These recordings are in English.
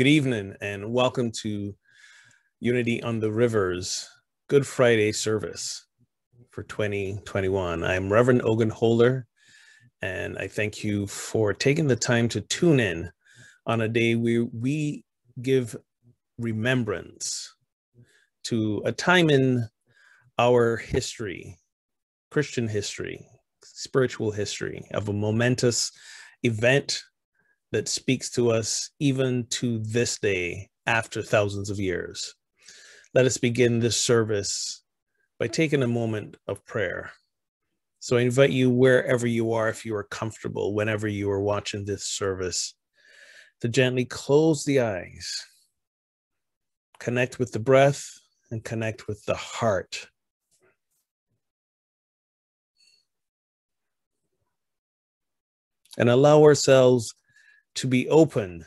Good evening and welcome to Unity on the Rivers Good Friday service for 2021. I'm Reverend Ogun Holder, and I thank you for taking the time to tune in on a day where we give remembrance to a time in our history, Christian history, spiritual history, of a momentous event that speaks to us even to this day after thousands of years. Let us begin this service by taking a moment of prayer. So I invite you, wherever you are, if you are comfortable, whenever you are watching this service, to gently close the eyes, connect with the breath, and connect with the heart. And allow ourselves to be open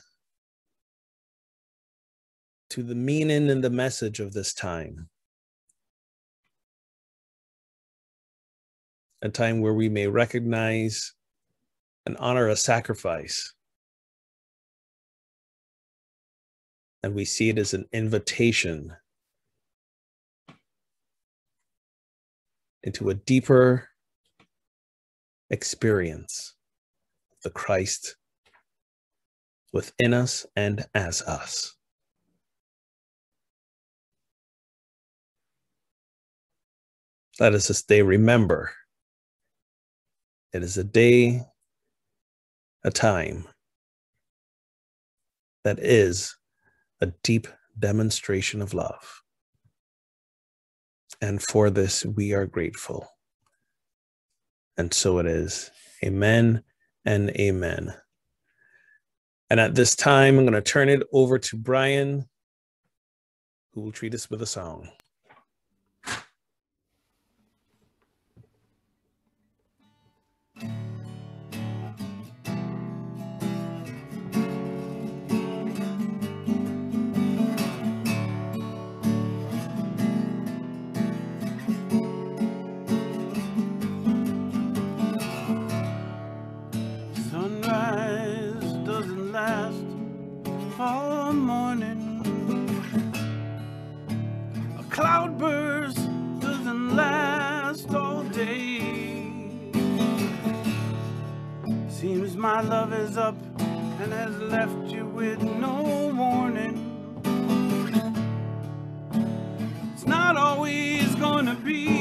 to the meaning and the message of this time. A time where we may recognize and honor a sacrifice. And we see it as an invitation into a deeper experience of the Christ within us and as us. Let us this day remember it is a day, a time that is a deep demonstration of love. And for this, we are grateful. And so it is. Amen and amen. And at this time, I'm going to turn it over to Brian, who will treat us with a song. My love is up and has left you with no warning. It's not always gonna be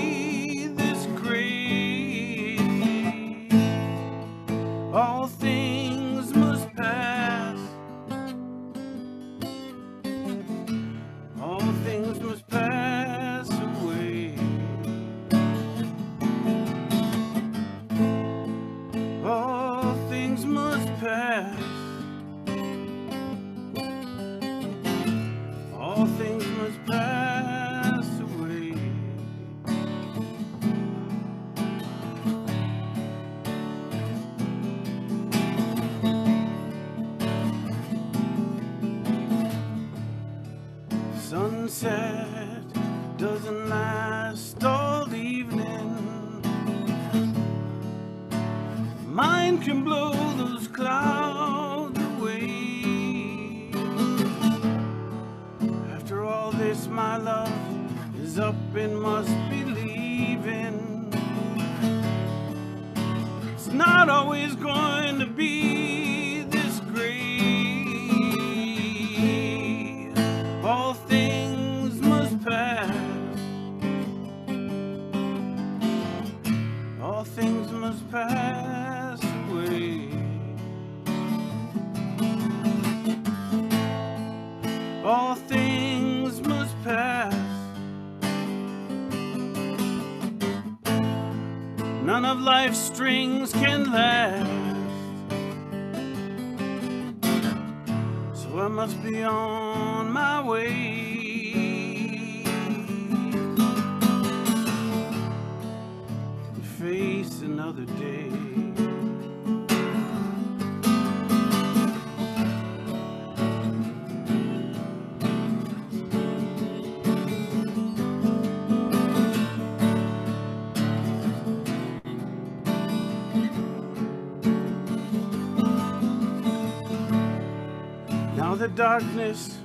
darkness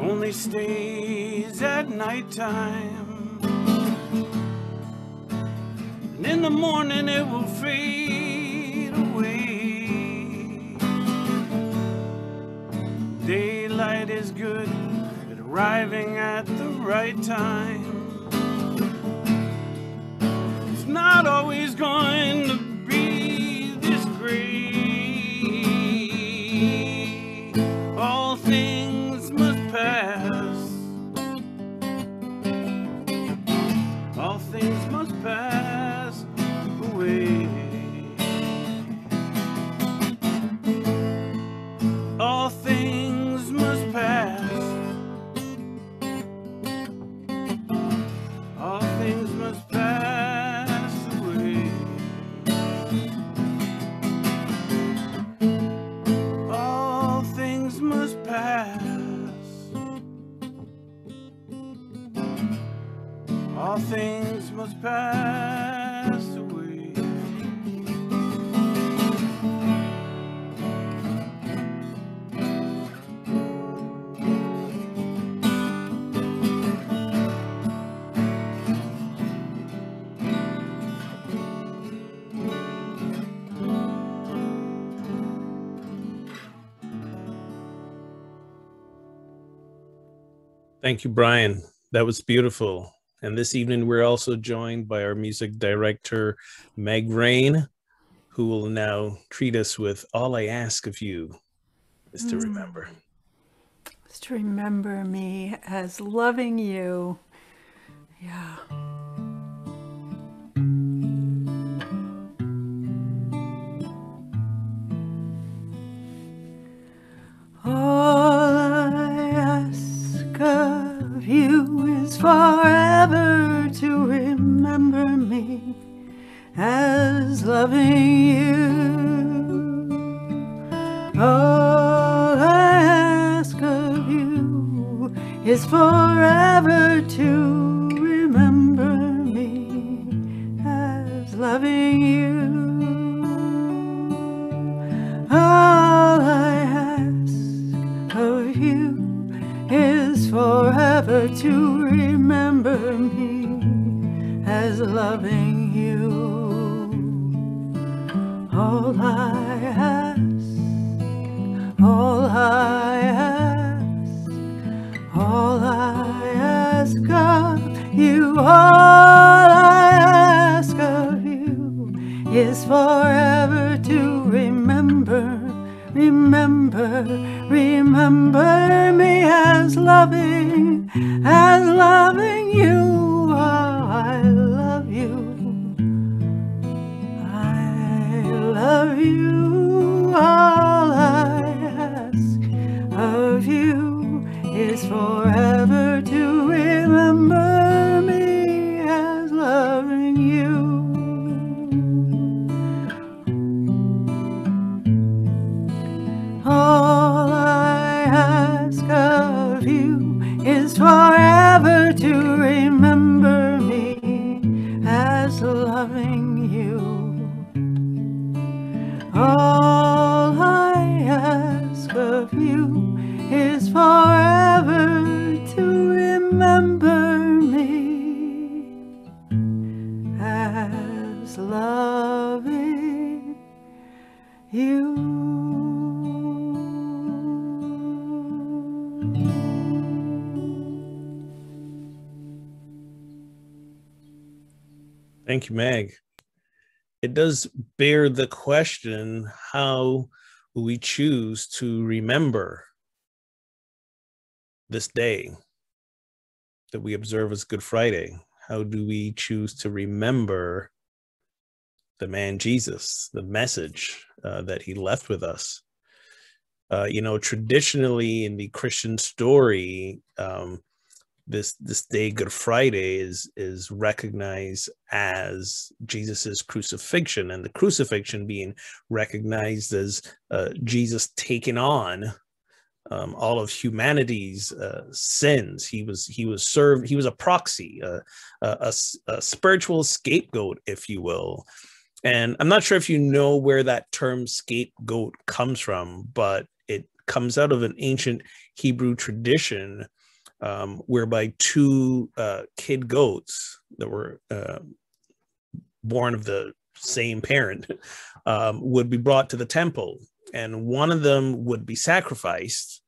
only stays at nighttime. And in the morning it will fade away. Daylight is good at arriving at the right time. It's not always going to Thank you, Brian. That was beautiful. And this evening, we're also joined by our music director, Meg Rain, who will now treat us with All I Ask of You is to mm. remember. Just to remember me as loving you. Yeah. Forever to remember me as loving you. All I ask of you is forever to remember me as loving you. To remember me as loving you. All I ask, all I ask, all I ask of you, all I ask of you is forever to remember, remember, remember me as loving, as loving you. I love you. I love you. All I ask of you is forever Thank you, Meg. It does bear the question how we choose to remember this day that we observe as Good Friday. How do we choose to remember the man Jesus, the message uh, that he left with us? Uh, you know, traditionally in the Christian story, um, this this day good friday is is recognized as jesus's crucifixion and the crucifixion being recognized as uh, jesus taking on um, all of humanity's uh, sins. He was he was served he was a proxy uh, a, a, a spiritual scapegoat if you will. And i'm not sure if you know where that term scapegoat comes from but it comes out of an ancient Hebrew tradition um, whereby two uh, kid goats that were uh, born of the same parent um, would be brought to the temple, and one of them would be sacrificed,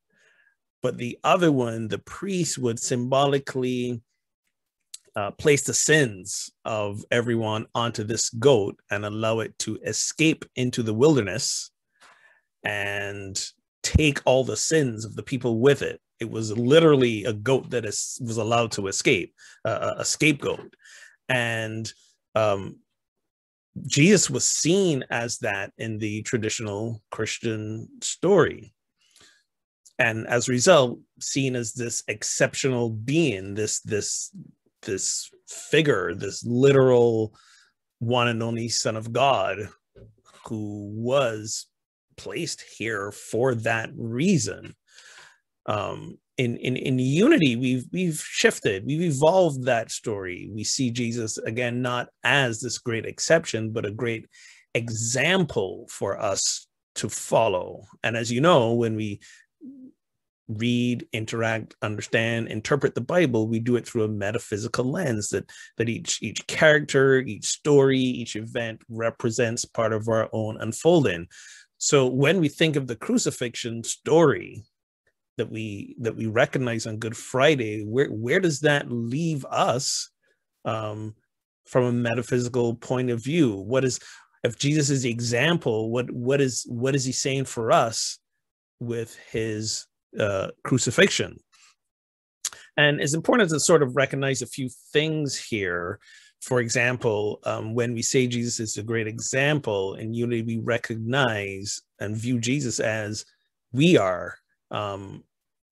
but the other one, the priest would symbolically uh, place the sins of everyone onto this goat and allow it to escape into the wilderness and take all the sins of the people with it. It was literally a goat that was allowed to escape, uh, a scapegoat. And um, Jesus was seen as that in the traditional Christian story. And as a result, seen as this exceptional being, this, this, this figure, this literal one and only Son of God who was placed here for that reason. Um, in, in in unity, we've we've shifted, we've evolved that story. We see Jesus again not as this great exception, but a great example for us to follow. And as you know, when we read, interact, understand, interpret the Bible, we do it through a metaphysical lens that that each each character, each story, each event represents part of our own unfolding. So when we think of the crucifixion story that we that we recognize on Good Friday, where where does that leave us um, from a metaphysical point of view? What is if Jesus is the example? What what is what is he saying for us with his uh, crucifixion. And it's important to sort of recognize a few things here. For example, um, when we say Jesus is a great example in unity, we recognize and view Jesus as we are um,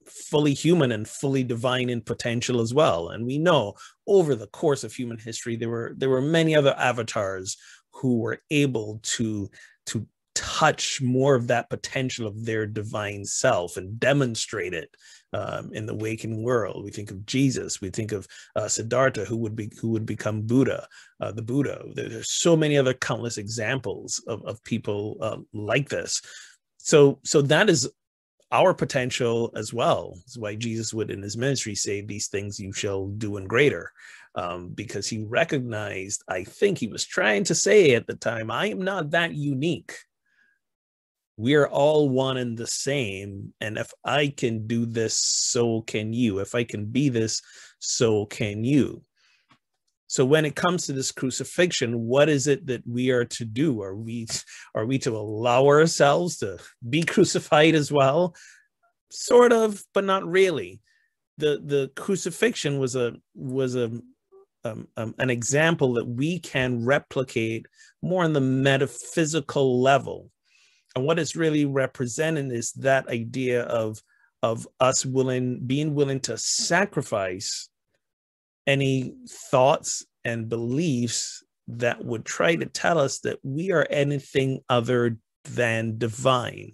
fully human and fully divine in potential as well. And we know over the course of human history, there were there were many other avatars who were able to to touch more of that potential of their divine self and demonstrate it um, in the waking world. We think of Jesus. We think of uh, Siddhartha, who would be who would become Buddha, uh, the Buddha. There, there's so many other countless examples of, of people uh, like this. So so that is our potential as well. That's why Jesus would in his ministry say, "These things you shall do in greater." Um, because he recognized, I think he was trying to say at the time, I am not that unique we are all one and the same. And if I can do this, so can you. If I can be this, so can you. So when it comes to this crucifixion, what is it that we are to do? Are we are we to allow ourselves to be crucified as well? Sort of, but not really. The the crucifixion was a was a um, um, an example that we can replicate more on the metaphysical level and what it's really representing is that idea of of us willing being willing to sacrifice any thoughts and beliefs that would try to tell us that we are anything other than divine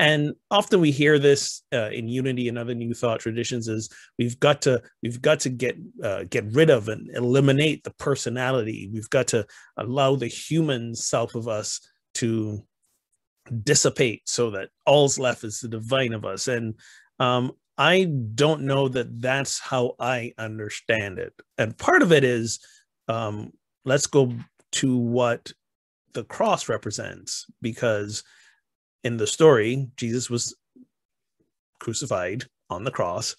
and often we hear this uh, in unity and other new thought traditions is we've got to we've got to get uh, get rid of and eliminate the personality we've got to allow the human self of us to dissipate so that all's left is the divine of us. And um, I don't know that that's how I understand it. And part of it is um, let's go to what the cross represents, because in the story, Jesus was crucified on the cross.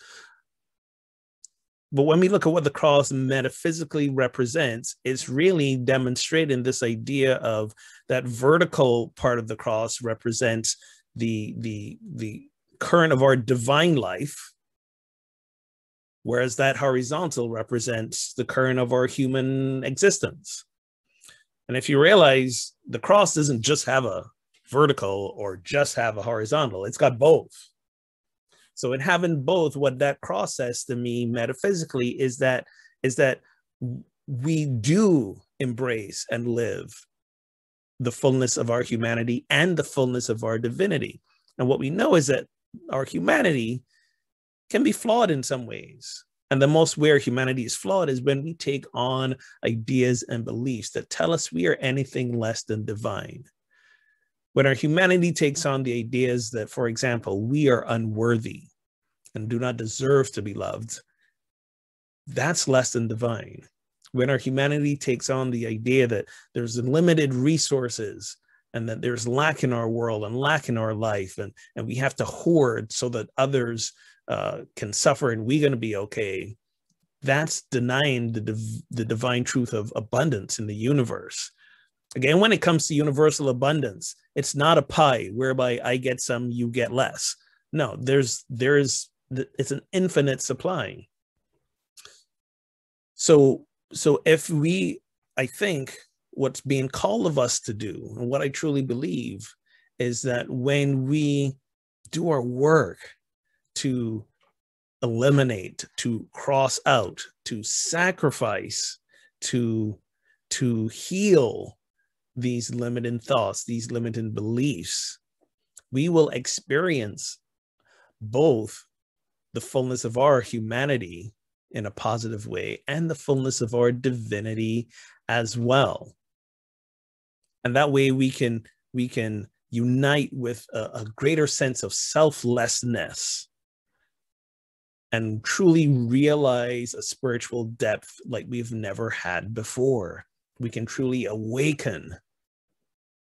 But when we look at what the cross metaphysically represents, it's really demonstrating this idea of that vertical part of the cross represents the the the current of our divine life, whereas that horizontal represents the current of our human existence. And if you realize the cross doesn't just have a vertical or just have a horizontal, it's got both. So in having both, what that cross says to me metaphysically is that is that we do embrace and live the fullness of our humanity and the fullness of our divinity. And what we know is that our humanity can be flawed in some ways. And the most where humanity is flawed is when we take on ideas and beliefs that tell us we are anything less than divine. When our humanity takes on the ideas that, for example, we are unworthy and do not deserve to be loved, that's less than divine. When our humanity takes on the idea that there's limited resources and that there's lack in our world and lack in our life, and, and we have to hoard so that others uh, can suffer and we're going to be okay, that's denying the, div- the divine truth of abundance in the universe. Again, when it comes to universal abundance, it's not a pie whereby I get some, you get less. No, there's there's it's an infinite supplying. So so if we, I think what's being called of us to do, and what I truly believe, is that when we do our work to eliminate, to cross out, to sacrifice, to to heal these limiting thoughts, these limiting beliefs, we will experience both the fullness of our humanity in a positive way and the fullness of our divinity as well. And that way we can we can unite with a, a greater sense of selflessness and truly realize a spiritual depth like we've never had before. We can truly awaken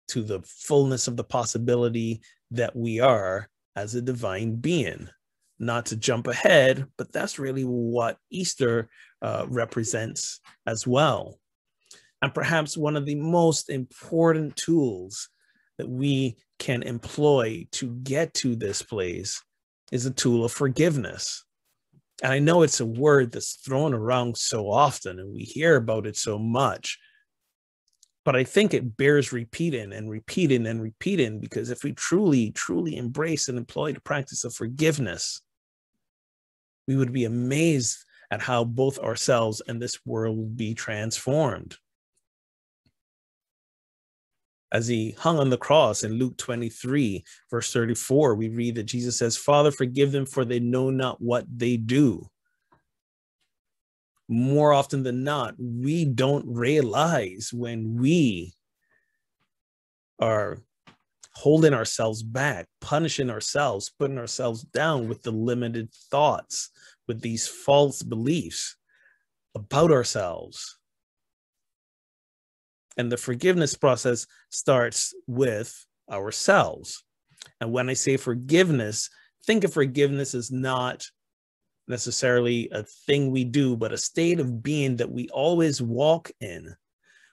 to the fullness of the possibility that we are as a divine being. Not to jump ahead, but that's really what Easter uh, represents as well. And perhaps one of the most important tools that we can employ to get to this place is a tool of forgiveness. And I know it's a word that's thrown around so often and we hear about it so much, but I think it bears repeating and repeating and repeating because if we truly, truly embrace and employ the practice of forgiveness, we would be amazed at how both ourselves and this world will be transformed. As he hung on the cross in Luke 23, verse 34, we read that Jesus says, Father, forgive them, for they know not what they do more often than not, we don't realize when we are holding ourselves back, punishing ourselves, putting ourselves down with the limited thoughts, with these false beliefs about ourselves. And the forgiveness process starts with ourselves. And when I say forgiveness, think of forgiveness as not necessarily a thing we do, but a state of being that we always walk in.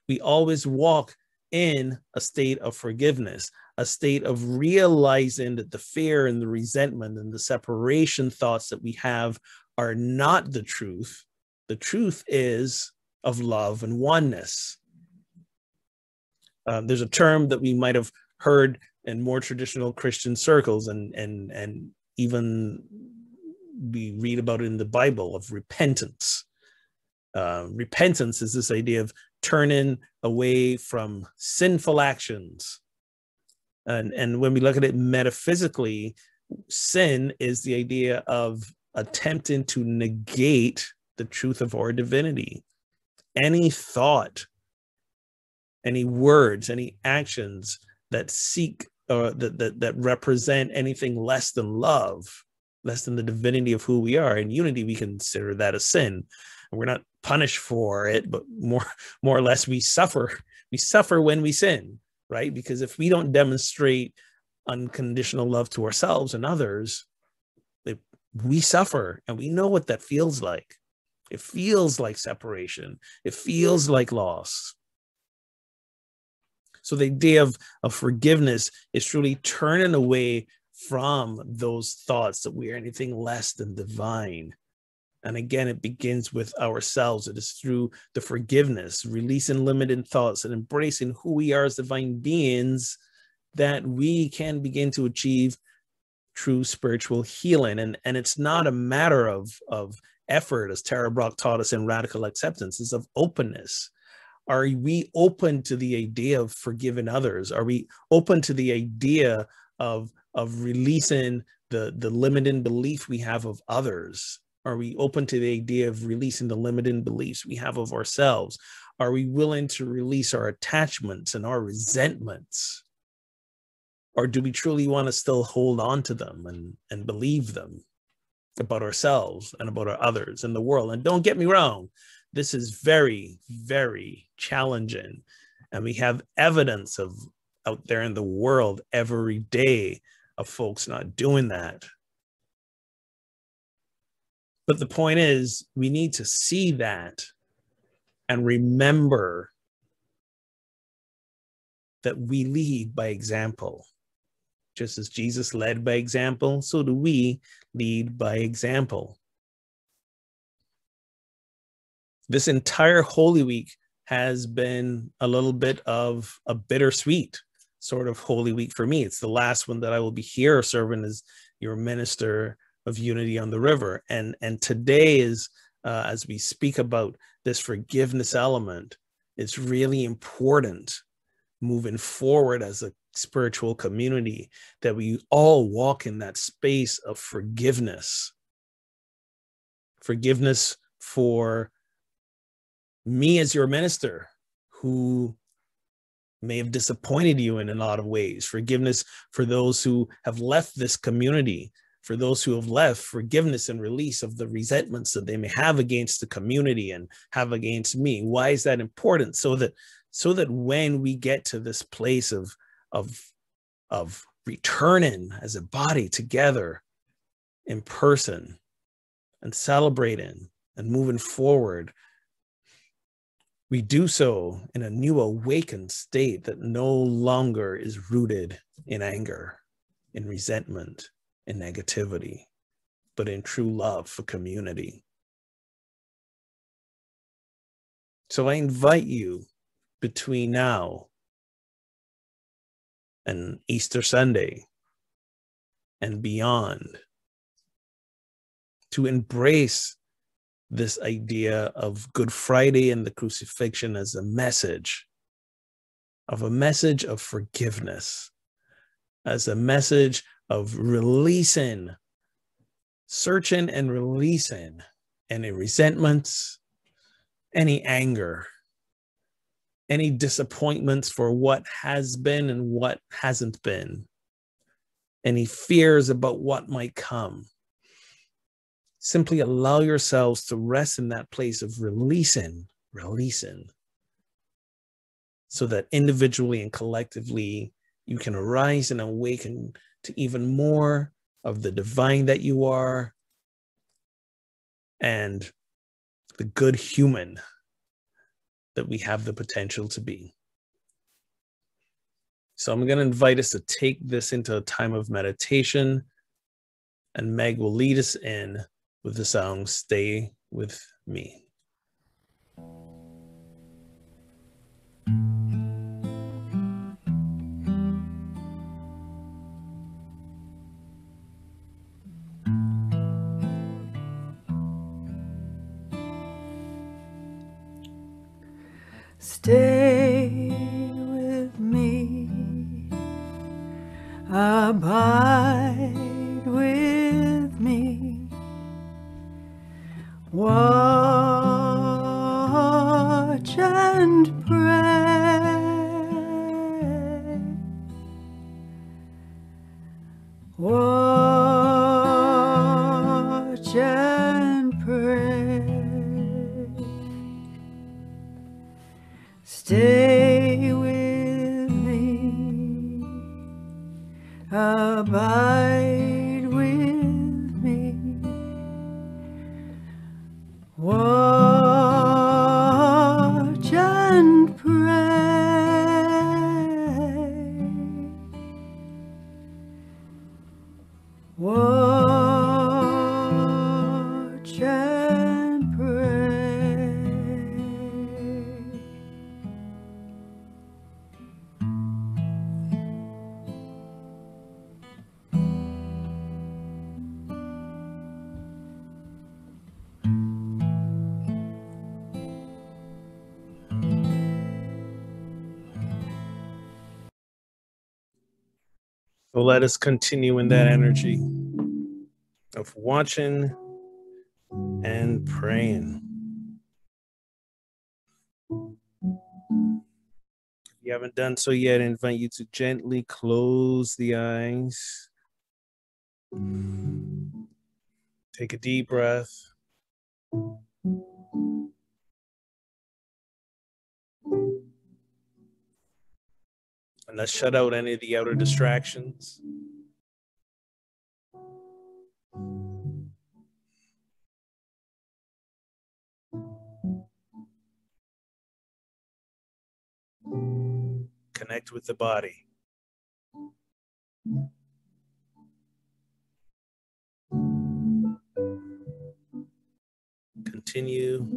We always walk in a state of forgiveness, a state of realizing that the fear and the resentment and the separation thoughts that we have are not the truth. The truth is of love and oneness. Uh, there's a term that we might have heard in more traditional Christian circles and and and even we read about it in the Bible of repentance. Uh, repentance is this idea of turning away from sinful actions. And, and when we look at it metaphysically, sin is the idea of attempting to negate the truth of our divinity. Any thought, any words, any actions that seek or that, that, that represent anything less than love less than the divinity of who we are. In unity, we consider that a sin. And we're not punished for it, but more, more or less, we suffer. We suffer when we sin, right? Because if we don't demonstrate unconditional love to ourselves and others, it, we suffer, and we know what that feels like. It feels like separation. It feels like loss. So the idea of, of forgiveness is truly turning away from those thoughts that we are anything less than divine. And again, it begins with ourselves. It is through the forgiveness, releasing limited thoughts, and embracing who we are as divine beings that we can begin to achieve true spiritual healing. And, and it's not a matter of, of effort, as Tara Brach taught us in Radical Acceptance, it's of openness. Are we open to the idea of forgiving others? Are we open to the idea of of releasing the the limiting belief we have of others are we open to the idea of releasing the limiting beliefs we have of ourselves are we willing to release our attachments and our resentments Or do we truly want to still hold on to them and, and believe them about ourselves and about our others and the world? And don't get me wrong, this is very, very challenging. And we have evidence of out there in the world every day of folks not doing that. But the point is, we need to see that and remember that we lead by example. Just as Jesus led by example, so do we lead by example. This entire Holy Week has been a little bit of a bittersweet sort of Holy Week for me. It's the last one that I will be here serving as your minister of unity on the river. And, and today is, uh, as we speak about this forgiveness element, it's really important moving forward as a spiritual community that we all walk in that space of forgiveness. Forgiveness for me as your minister who may have disappointed you in a lot of ways. Forgiveness for those who have left this community, for those who have left, forgiveness and release of the resentments that they may have against the community and have against me. Why is that important? So that so that when we get to this place of of of returning as a body together in person and celebrating and moving forward we do so in a new awakened state that no longer is rooted in anger, in resentment, in negativity, but in true love for community. So I invite you between now and Easter Sunday and beyond to embrace this idea of Good Friday and the crucifixion as a message, of a message of forgiveness, as a message of releasing, searching and releasing any resentments, any anger, any disappointments for what has been and what hasn't been, any fears about what might come simply allow yourselves to rest in that place of releasing, releasing, so that individually and collectively you can arise and awaken to even more of the divine that you are and the good human that we have the potential to be. So I'm going to invite us to take this into a time of meditation, and Meg will lead us in with the song Stay With Me. Stay with me, abide Watch and pray. Watch and pray. Stay with me. Abide let us continue in that energy of watching and praying. If you haven't done so yet, I invite you to gently close the eyes. Take a deep breath. And let's shut out any of the outer distractions. Connect with the body. Continue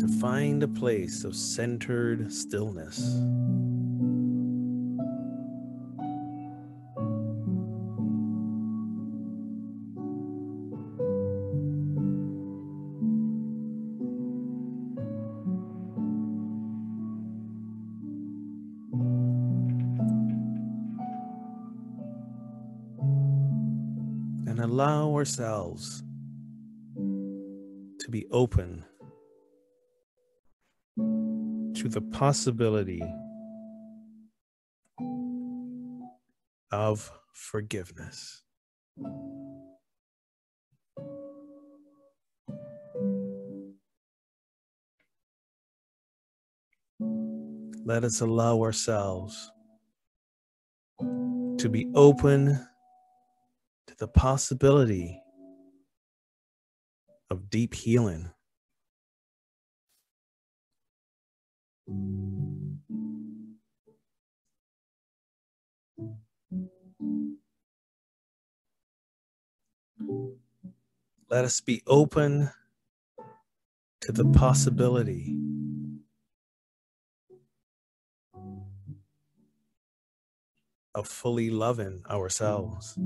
to find a place of centered stillness. Ourselves to be open to the possibility of forgiveness. Let us allow ourselves to be open the possibility of deep healing. Let us be open to the possibility of fully loving ourselves.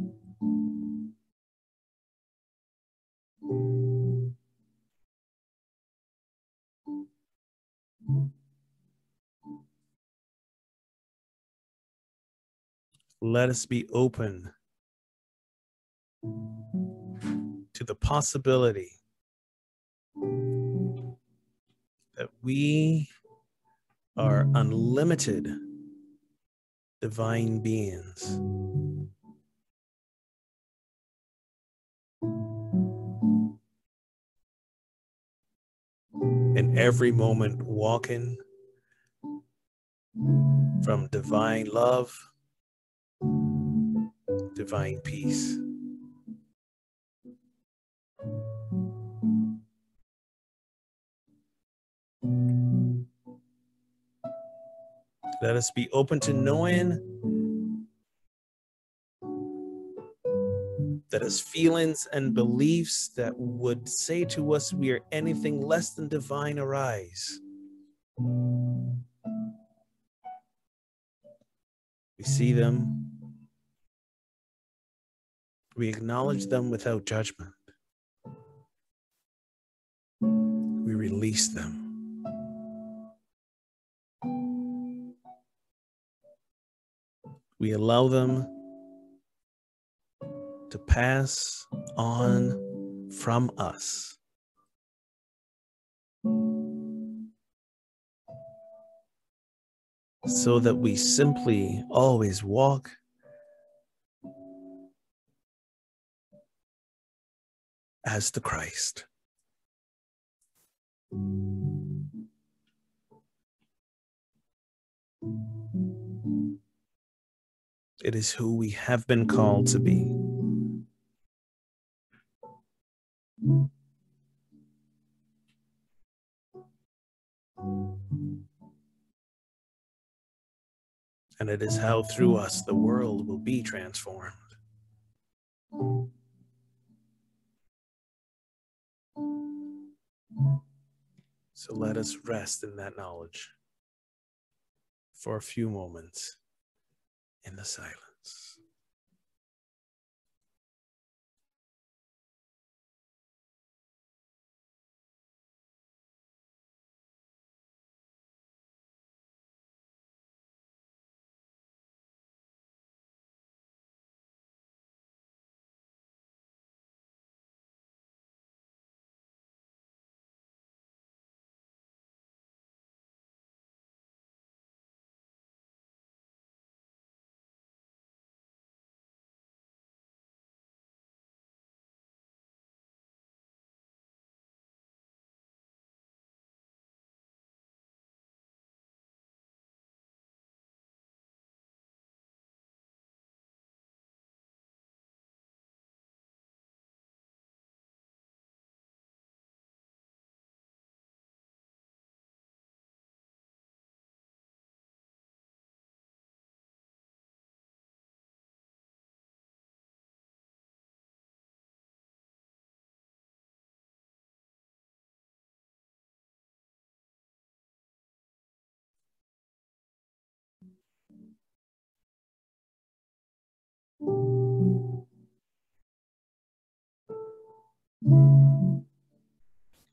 Let us be open to the possibility that we are unlimited divine beings. In every moment, walking from divine love, divine peace. Let us be open to knowing that as feelings and beliefs that would say to us we are anything less than divine arise. We see them, we acknowledge them without judgment, we release them. we allow them to pass on from us. So that we simply always walk as the Christ. It is who we have been called to be. And it is how through us the world will be transformed. So let us rest in that knowledge for a few moments in the silence.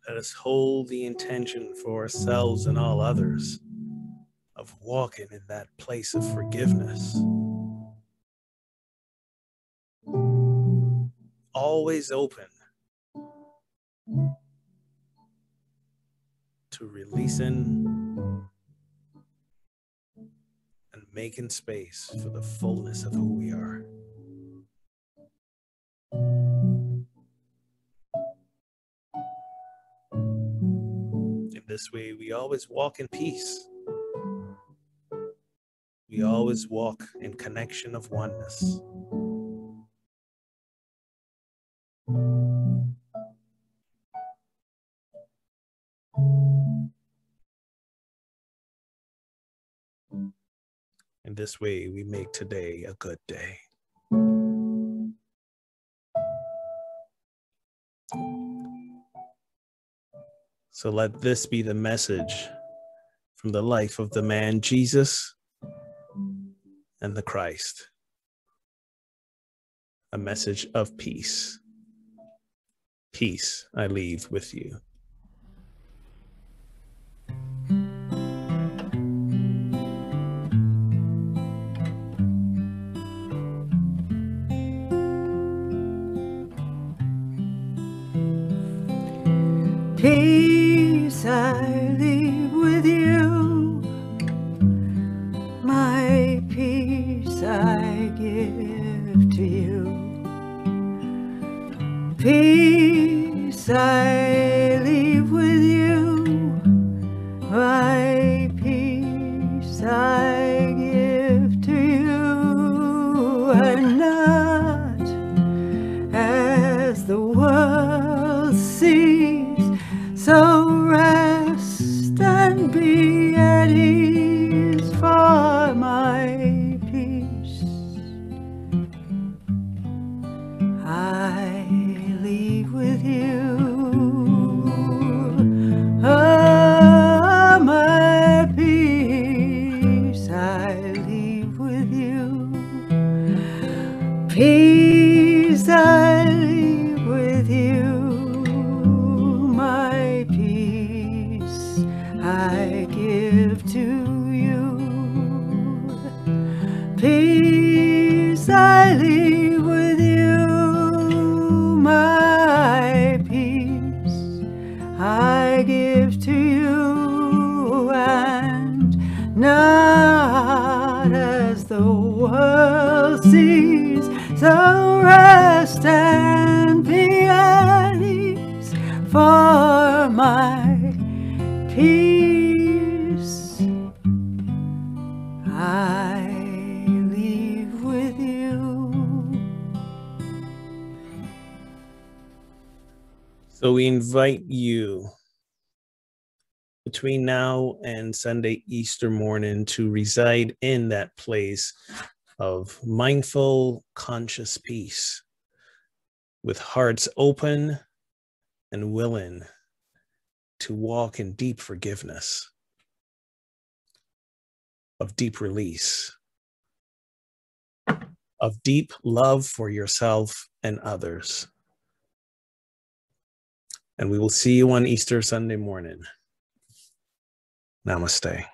Let us hold the intention for ourselves and all others of walking in that place of forgiveness. Always open to releasing and making space for the fullness of who we are. This way, we always walk in peace. We always walk in connection of oneness. And this way, we make today a good day. So let this be the message from the life of the man Jesus and the Christ. A message of peace. Peace I leave with you. I leave with you. My peace I give to you. And not as the world sees. So So we invite you between now and Sunday Easter morning to reside in that place of mindful, conscious peace with hearts open and willing to walk in deep forgiveness, of deep release, of deep love for yourself and others. And we will see you on Easter Sunday morning. Namaste.